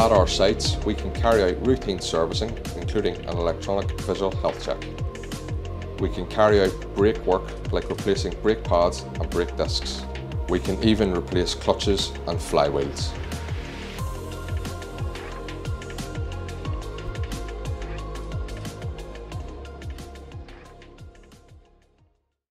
At our sites, we can carry out routine servicing, including an electronic visual health check. We can carry out brake work like replacing brake pads and brake discs. We can even replace clutches and flywheels.